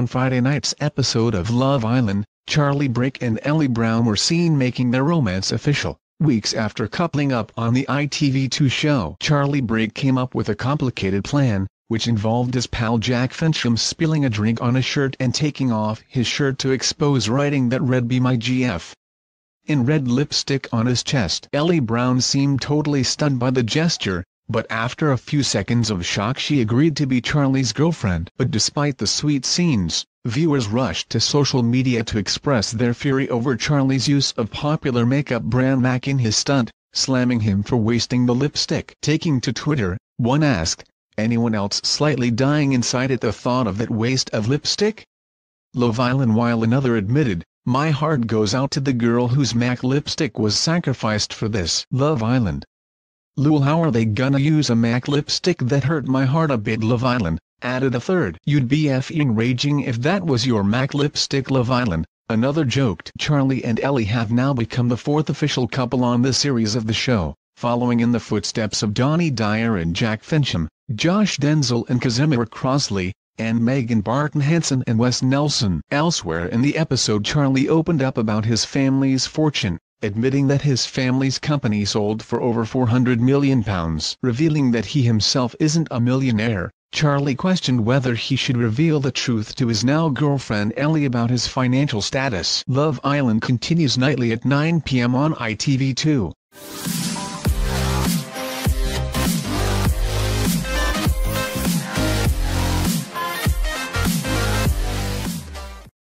On Friday night's episode of Love Island, Charlie Brake and Ellie Brown were seen making their romance official, weeks after coupling up on the ITV2 show. Charlie Brake came up with a complicated plan, which involved his pal Jack Fincham spilling a drink on a shirt and taking off his shirt to expose writing that read Be My GF. In red lipstick on his chest. Ellie Brown seemed totally stunned by the gesture, but after a few seconds of shock she agreed to be Charlie's girlfriend. But despite the sweet scenes, viewers rushed to social media to express their fury over Charlie's use of popular makeup brand MAC in his stunt, slamming him for wasting the lipstick. Taking to Twitter, one asked, Anyone else slightly dying inside at the thought of that waste of lipstick? Love Island while another admitted, my heart goes out to the girl whose MAC lipstick was sacrificed for this. Love Island. Lul how are they gonna use a MAC lipstick that hurt my heart a bit Love Island, added a third. You'd be effing raging if that was your MAC lipstick Love Island, another joked. Charlie and Ellie have now become the fourth official couple on the series of the show, following in the footsteps of Dani Dyer and Jack Fincham, Josh Denzel and Kazimir Crossley, and Megan Barton Hanson and Wes Nelson. Elsewhere in the episode Charlie opened up about his family's fortune, admitting that his family's company sold for over £400 million. Revealing that he himself isn't a millionaire, Charlie questioned whether he should reveal the truth to his now girlfriend Ellie about his financial status. Love Island continues nightly at 9 p.m. on ITV2.